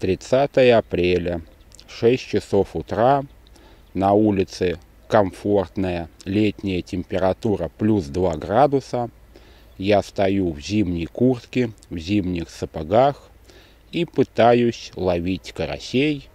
30 апреля, 6 часов утра, на улице комфортная летняя температура плюс 2 градуса. Я стою в зимней куртке, в зимних сапогах и пытаюсь ловить карасей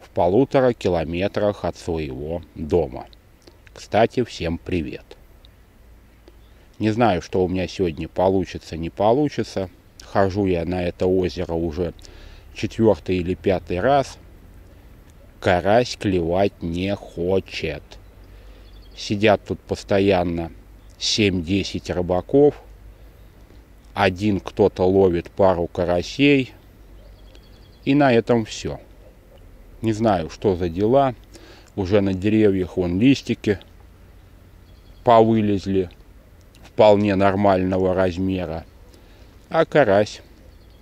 в полутора километрах от своего дома. Кстати, всем привет! Не знаю, что у меня сегодня получится, не получится. Хожу я на это озеро уже четвертый или пятый раз. Карась клевать не хочет. Сидят тут постоянно 7-10 рыбаков. Один кто-то ловит пару карасей. И на этом все. Не знаю, что за дела. Уже на деревьях вон листики повылезли вполне нормального размера, а карась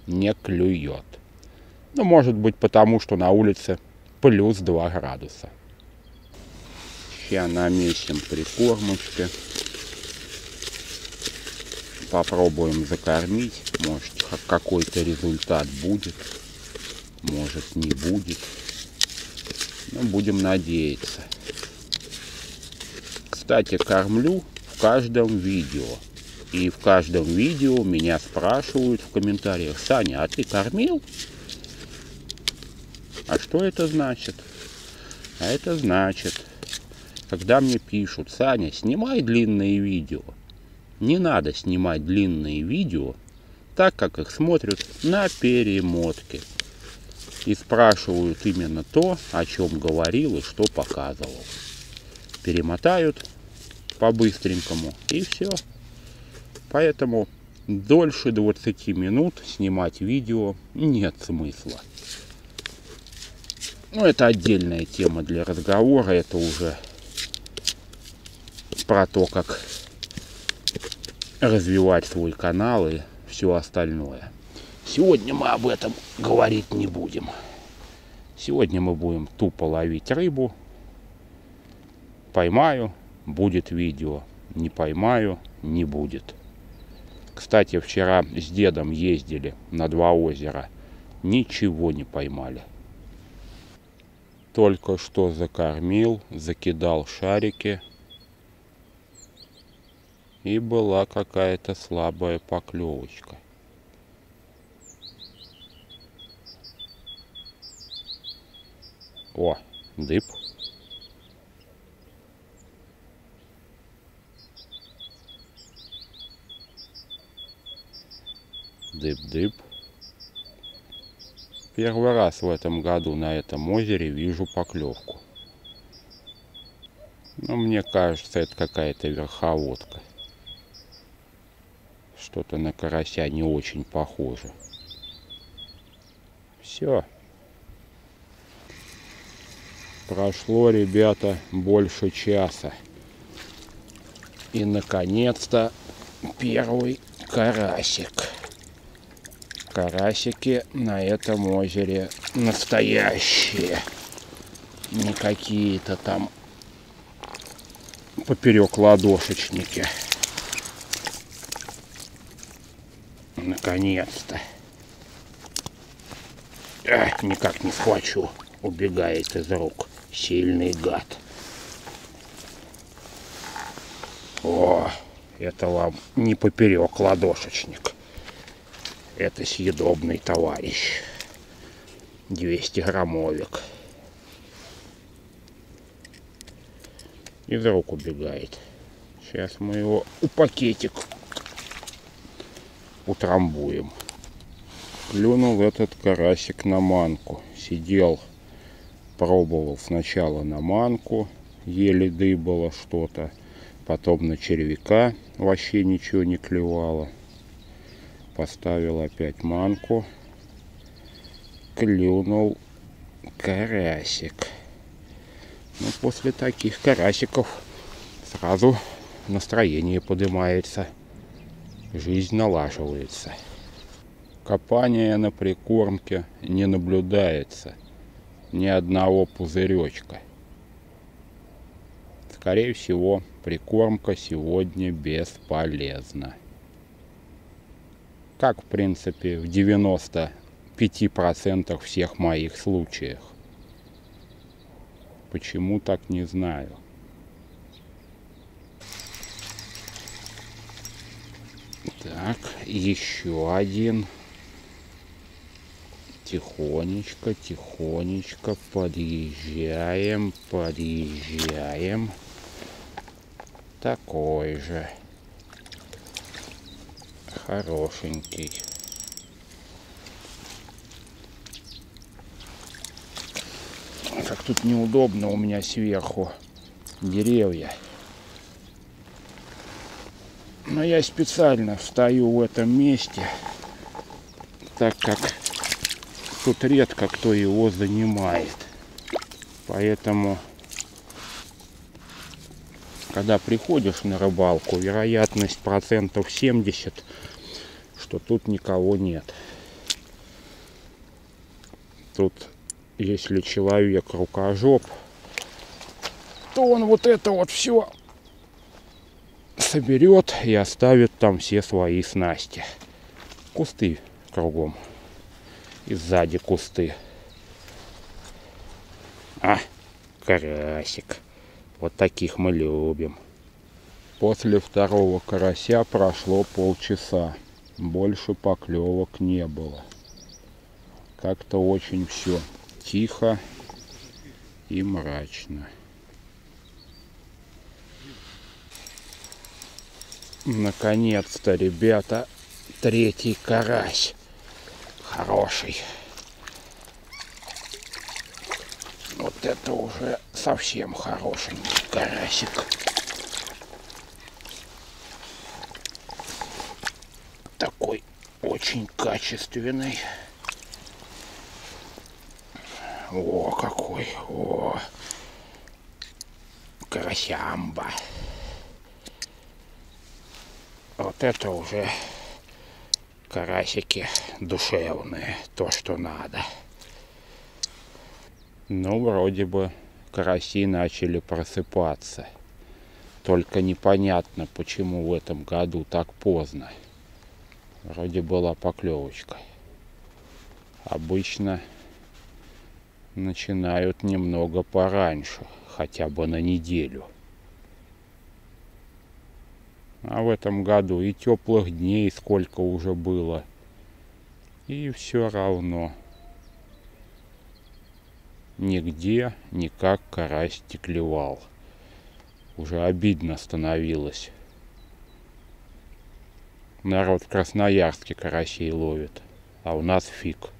не клюет. Ну, может быть, потому что на улице плюс 2 градуса. Сейчас намесим прикормочки. Попробуем закормить. Может, какой-то результат будет. Может, не будет. Ну, будем надеяться. Кстати, кормлю в каждом видео. И в каждом видео меня спрашивают в комментариях, Саня, а ты кормил? А что это значит? А это значит, когда мне пишут, Саня, снимай длинные видео. Не надо снимать длинные видео, так как их смотрят на перемотке. И спрашивают именно то, о чем говорил и что показывал. Перемотают по-быстренькому. И все. Поэтому дольше 20 минут снимать видео нет смысла. Ну, это отдельная тема для разговора. Это уже про то, как развивать свой канал и все остальное. Сегодня мы об этом говорить не будем. Сегодня мы будем тупо ловить рыбу. Поймаю, будет видео. Не поймаю, не будет. Кстати, вчера с дедом ездили на два озера. Ничего не поймали. Только что закормил, закидал шарики. И была какая-то слабая поклевочка. О, дыб. Дыб-дыб. Первый раз в этом году на этом озере вижу поклевку. Но мне кажется, это какая-то верховодка. Что-то на карася не очень похоже. Все. Прошло, ребята, больше часа. И, наконец-то, первый карасик карасики на этом озере настоящие. Не какие-то там поперек ладошечники. Наконец-то. Никак не схвачу. Убегает из рук. Сильный гад. О, это вам не поперек ладошечник. Это съедобный товарищ. 200 граммовик. Из рук убегает. Сейчас мы его у пакетик утрамбуем. Клюнул этот карасик на манку. Сидел, пробовал сначала на манку, еле дыбало что-то. Потом на червяка вообще ничего не клевало поставил опять манку, клюнул карасик. Ну, после таких карасиков сразу настроение поднимается, жизнь налаживается. Копания на прикормке не наблюдается, ни одного пузыречка. Скорее всего, прикормка сегодня бесполезна как в принципе в 90 95% всех моих случаях. Почему так не знаю. Так, еще один. Тихонечко, тихонечко подъезжаем, подъезжаем. Такой же. Хорошенький. Как тут неудобно у меня сверху деревья. Но я специально встаю в этом месте, так как тут редко кто его занимает. Поэтому, когда приходишь на рыбалку, вероятность процентов 70, что тут никого нет. Тут, если человек рукожоп, то он вот это вот все соберет и оставит там все свои снасти. Кусты кругом. И сзади кусты. А, карасик. Вот таких мы любим. После второго карася прошло полчаса. Больше поклевок не было. Как-то очень все тихо и мрачно. Наконец-то, ребята, третий карась. Хороший. Вот это уже совсем хорошенький карасик. Такой очень качественный. О, какой! О! Карасямба. Вот это уже карасики душевные, то, что надо. Ну, вроде бы караси начали просыпаться. Только непонятно, почему в этом году так поздно. Вроде была поклевочка. Обычно начинают немного пораньше, хотя бы на неделю. А в этом году и теплых дней сколько уже было. И все равно. Нигде никак карась не клевал. Уже обидно становилось. Народ в Красноярске карасей ловит, а у нас фиг.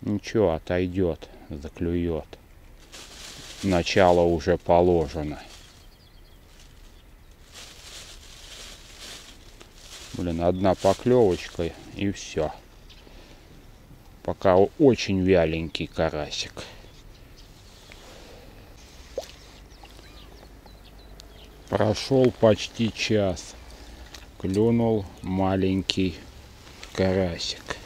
Ничего, отойдет, заклюет. Начало уже положено. Блин, одна поклевочка и все. Пока очень вяленький карасик. Прошел почти час. Клюнул маленький карасик.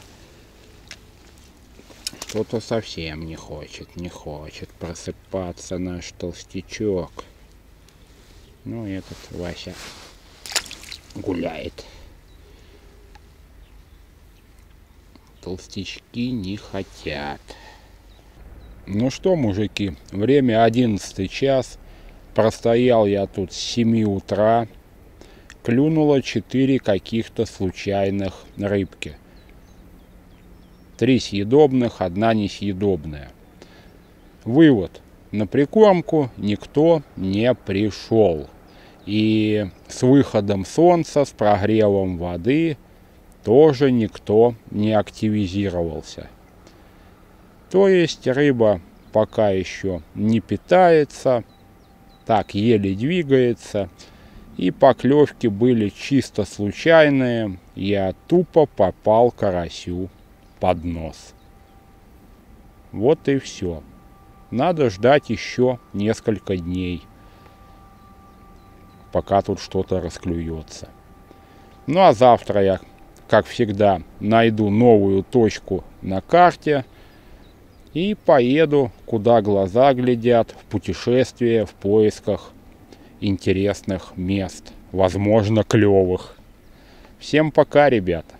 Что-то совсем не хочет, не хочет просыпаться наш толстячок. Ну, этот Вася гуляет. толстячки не хотят. Ну что, мужики, время 11 час. Простоял я тут с 7 утра. Клюнуло 4 каких-то случайных рыбки. Три съедобных, одна несъедобная. Вывод. На прикормку никто не пришел. И с выходом солнца, с прогревом воды тоже никто не активизировался. То есть рыба пока еще не питается, так еле двигается, и поклевки были чисто случайные, я тупо попал карасю под нос. Вот и все. Надо ждать еще несколько дней, пока тут что-то расклюется. Ну а завтра я как всегда, найду новую точку на карте и поеду, куда глаза глядят, в путешествие, в поисках интересных мест, возможно, клевых. Всем пока, ребята!